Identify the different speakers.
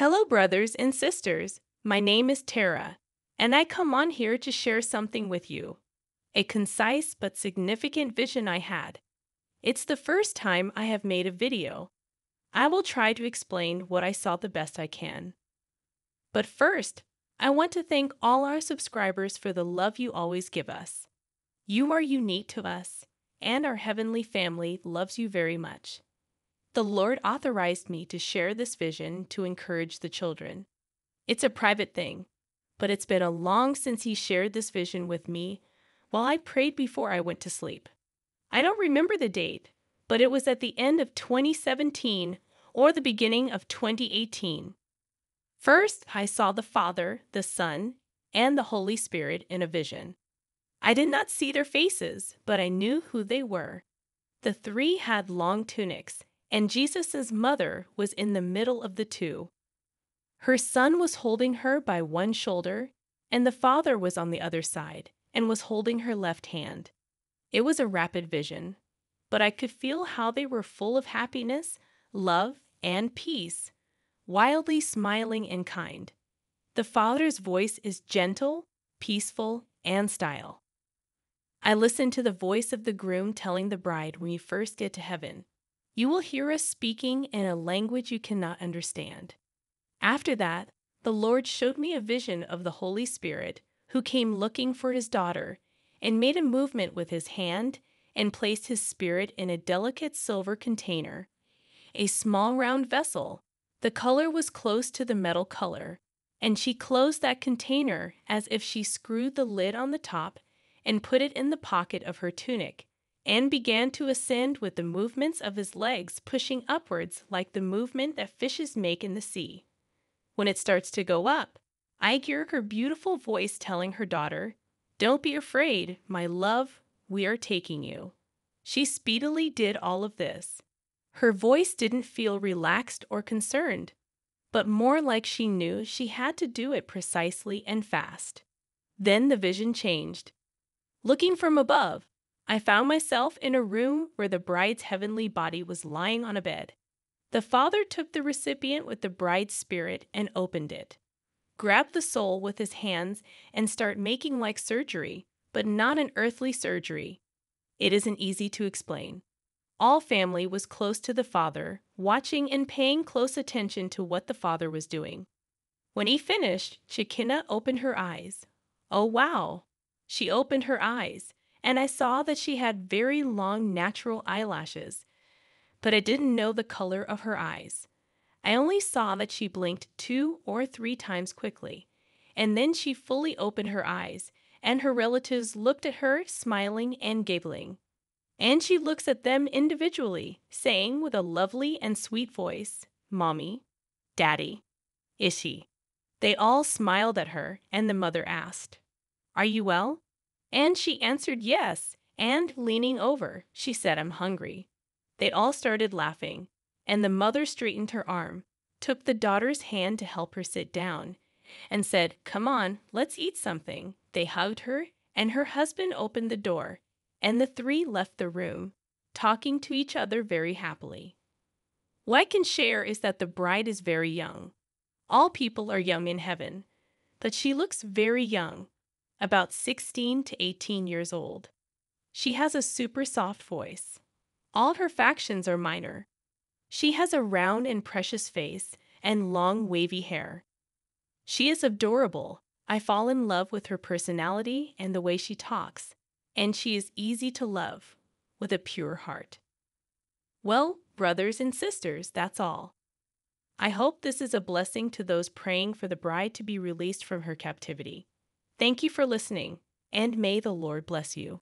Speaker 1: Hello, brothers and sisters. My name is Tara, and I come on here to share something with you. A concise but significant vision I had. It's the first time I have made a video. I will try to explain what I saw the best I can. But first, I want to thank all our subscribers for the love you always give us. You are unique to us, and our heavenly family loves you very much. The Lord authorized me to share this vision to encourage the children. It's a private thing, but it's been a long since He shared this vision with me while I prayed before I went to sleep. I don't remember the date, but it was at the end of 2017 or the beginning of 2018. First, I saw the Father, the Son, and the Holy Spirit in a vision. I did not see their faces, but I knew who they were. The three had long tunics, and Jesus' mother was in the middle of the two. Her son was holding her by one shoulder, and the father was on the other side and was holding her left hand. It was a rapid vision, but I could feel how they were full of happiness, love, and peace, wildly smiling and kind. The father's voice is gentle, peaceful, and style. I listened to the voice of the groom telling the bride when you first get to heaven, You will hear us speaking in a language you cannot understand. After that, the Lord showed me a vision of the Holy Spirit who came looking for his daughter and made a movement with his hand and placed his spirit in a delicate silver container, a small round vessel. The color was close to the metal color, and she closed that container as if she screwed the lid on the top and put it in the pocket of her tunic, and began to ascend with the movements of his legs pushing upwards like the movement that fishes make in the sea. When it starts to go up, I hear her beautiful voice telling her daughter, Don't be afraid, my love, we are taking you. She speedily did all of this. Her voice didn't feel relaxed or concerned, but more like she knew she had to do it precisely and fast. Then the vision changed. Looking from above, I found myself in a room where the bride's heavenly body was lying on a bed. The father took the recipient with the bride's spirit and opened it, grabbed the soul with his hands, and start making like surgery, but not an earthly surgery. It isn't easy to explain. All family was close to the father, watching and paying close attention to what the father was doing. When he finished, Shekinah opened her eyes. Oh, wow! She opened her eyes, and I saw that she had very long natural eyelashes, but I didn't know the color of her eyes. I only saw that she blinked two or three times quickly, and then she fully opened her eyes, and her relatives looked at her, smiling and giggling. And she looks at them individually, saying with a lovely and sweet voice, Mommy, Daddy, Ishi. They all smiled at her, and the mother asked, are you well? And she answered yes, and leaning over, she said, I'm hungry. They all started laughing, and the mother straightened her arm, took the daughter's hand to help her sit down, and said, Come on, let's eat something. They hugged her, and her husband opened the door, and the three left the room, talking to each other very happily. What I can share is that the bride is very young. All people are young in heaven, but she looks very young, about 16 to 18 years old. She has a super soft voice. All her factions are minor. She has a round and precious face and long wavy hair. She is adorable. I fall in love with her personality and the way she talks, and she is easy to love, with a pure heart. Well, brothers and sisters, that's all. I hope this is a blessing to those praying for the bride to be released from her captivity. Thank you for listening, and may the Lord bless you.